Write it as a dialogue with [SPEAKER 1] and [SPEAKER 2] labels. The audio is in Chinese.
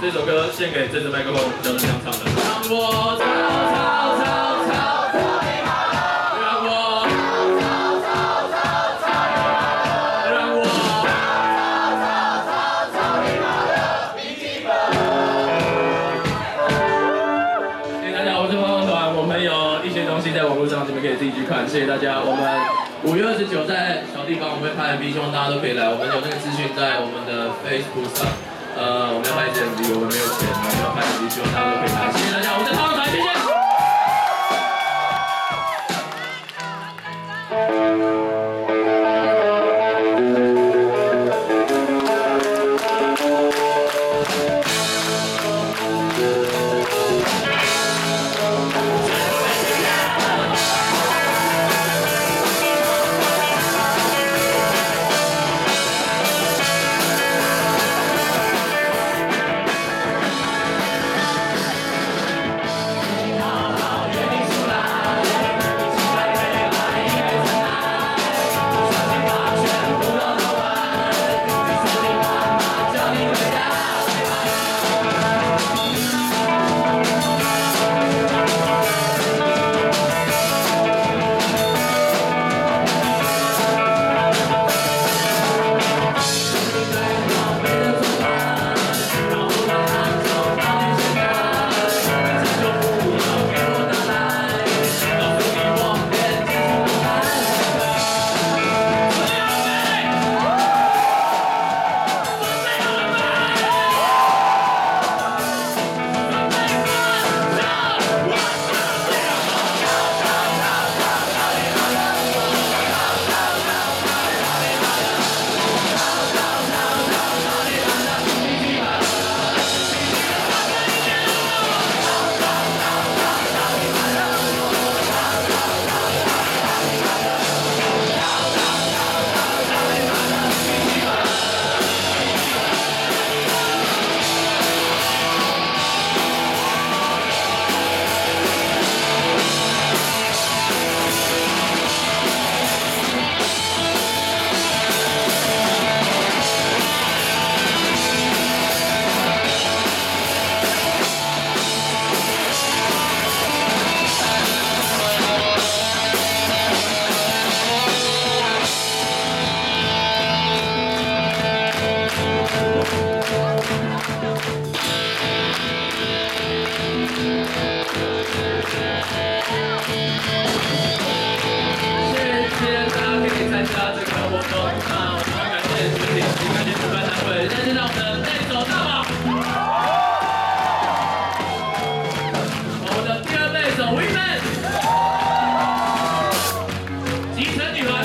[SPEAKER 1] 这首歌献给这支麦克风，叫做这样唱的。让我吵吵吵吵吵你妈的！让我吵吵吵吵吵你妈的！让我吵吵吵吵吵你妈的！笔记本。谢谢大家，我是汪汪团，我们有一些东西在网络上，你们可以自己去看。谢谢大家，我们五月二十九在小地方我们会拍 MV，希望大家都可以来。我们有那个资讯在我们的 Facebook 上。呃，我们要拍一支 MV，我们没有钱，我们要拍 MV，希望大家都可以来。你的女儿